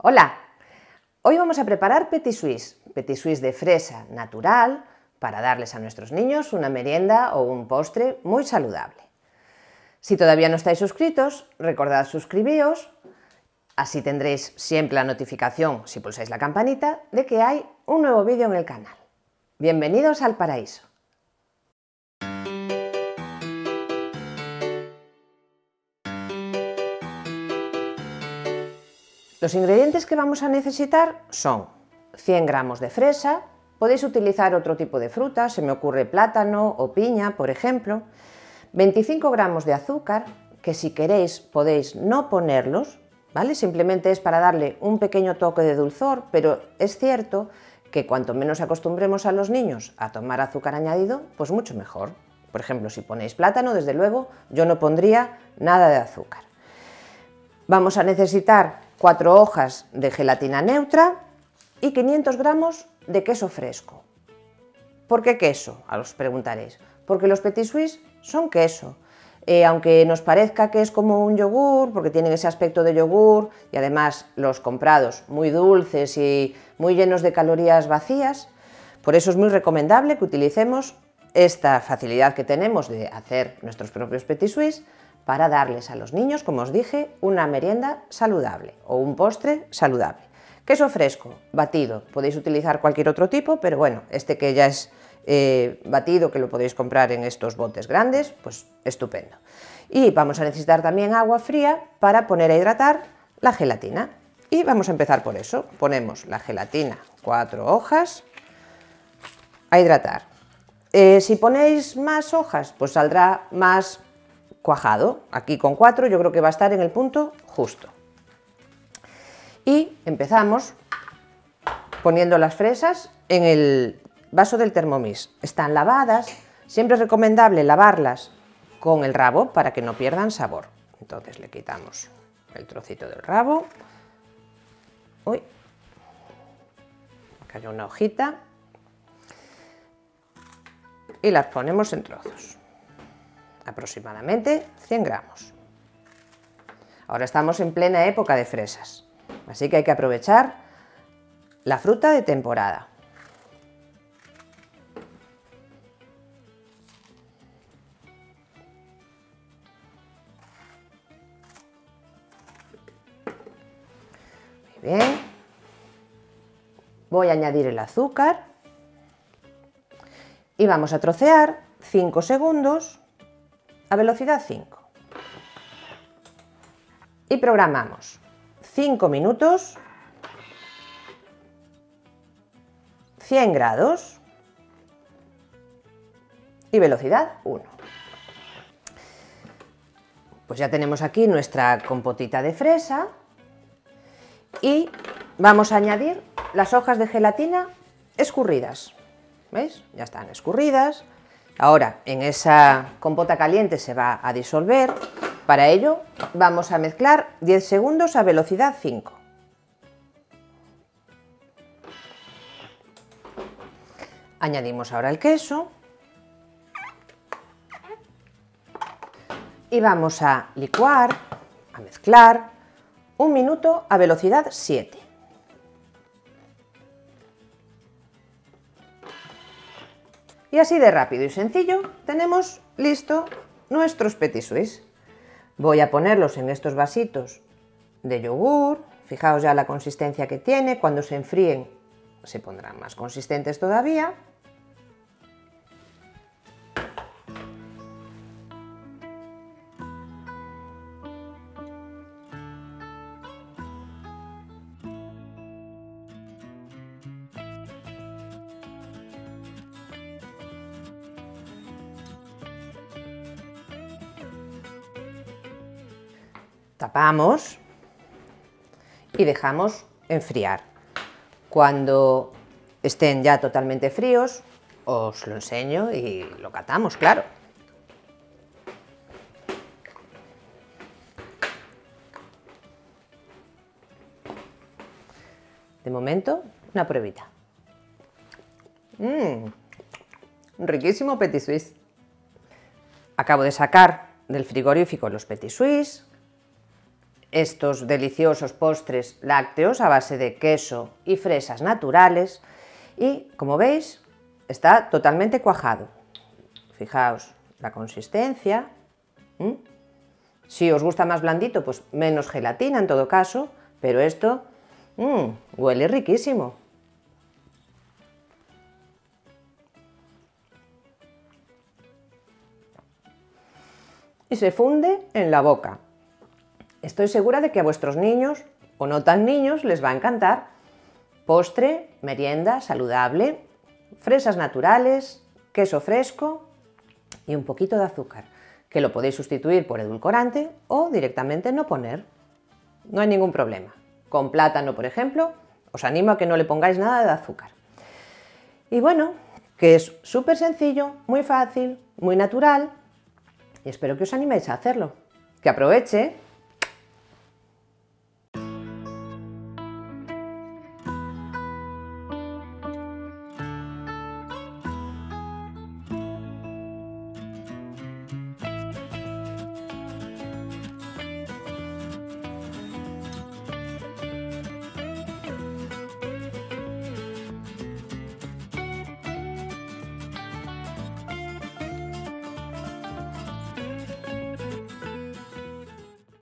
Hola, hoy vamos a preparar petit suisse, petit suisse de fresa natural para darles a nuestros niños una merienda o un postre muy saludable. Si todavía no estáis suscritos, recordad suscribíos, así tendréis siempre la notificación, si pulsáis la campanita, de que hay un nuevo vídeo en el canal. Bienvenidos al paraíso. Los ingredientes que vamos a necesitar son 100 gramos de fresa, podéis utilizar otro tipo de fruta, se me ocurre plátano o piña, por ejemplo, 25 gramos de azúcar, que si queréis podéis no ponerlos, ¿vale? Simplemente es para darle un pequeño toque de dulzor, pero es cierto que cuanto menos acostumbremos a los niños a tomar azúcar añadido, pues mucho mejor. Por ejemplo, si ponéis plátano, desde luego, yo no pondría nada de azúcar. Vamos a necesitar cuatro hojas de gelatina neutra y 500 gramos de queso fresco. ¿Por qué queso? Os preguntaréis. Porque los petit suisse son queso. Eh, aunque nos parezca que es como un yogur, porque tienen ese aspecto de yogur y además los comprados muy dulces y muy llenos de calorías vacías, por eso es muy recomendable que utilicemos esta facilidad que tenemos de hacer nuestros propios petit suisse para darles a los niños, como os dije, una merienda saludable o un postre saludable. Queso fresco, batido, podéis utilizar cualquier otro tipo, pero bueno, este que ya es eh, batido, que lo podéis comprar en estos botes grandes, pues estupendo. Y vamos a necesitar también agua fría para poner a hidratar la gelatina. Y vamos a empezar por eso. Ponemos la gelatina, cuatro hojas, a hidratar. Eh, si ponéis más hojas, pues saldrá más cuajado. Aquí con 4 yo creo que va a estar en el punto justo. Y empezamos poniendo las fresas en el vaso del Thermomix. Están lavadas, siempre es recomendable lavarlas con el rabo para que no pierdan sabor. Entonces le quitamos el trocito del rabo. Uy, cayó una hojita. Y las ponemos en trozos aproximadamente 100 gramos. Ahora estamos en plena época de fresas, así que hay que aprovechar la fruta de temporada. Muy bien. Voy a añadir el azúcar y vamos a trocear 5 segundos a velocidad 5. Y programamos 5 minutos, 100 grados y velocidad 1. Pues ya tenemos aquí nuestra compotita de fresa y vamos a añadir las hojas de gelatina escurridas. ¿Veis? Ya están escurridas. Ahora, en esa compota caliente se va a disolver. Para ello, vamos a mezclar 10 segundos a velocidad 5. Añadimos ahora el queso. Y vamos a licuar, a mezclar, un minuto a velocidad 7. Y así de rápido y sencillo tenemos listo nuestros petit suisse. Voy a ponerlos en estos vasitos de yogur. Fijaos ya la consistencia que tiene. Cuando se enfríen se pondrán más consistentes todavía. Tapamos y dejamos enfriar. Cuando estén ya totalmente fríos, os lo enseño y lo catamos, claro. De momento, una pruebita. Mmm, riquísimo petit suisse. Acabo de sacar del frigorífico los petit suisse estos deliciosos postres lácteos a base de queso y fresas naturales y, como veis, está totalmente cuajado. Fijaos la consistencia. Si os gusta más blandito, pues menos gelatina en todo caso, pero esto huele riquísimo. Y se funde en la boca. Estoy segura de que a vuestros niños, o no tan niños, les va a encantar. Postre, merienda, saludable, fresas naturales, queso fresco y un poquito de azúcar, que lo podéis sustituir por edulcorante o directamente no poner. No hay ningún problema. Con plátano, por ejemplo, os animo a que no le pongáis nada de azúcar. Y bueno, que es súper sencillo, muy fácil, muy natural y espero que os animéis a hacerlo. Que aproveche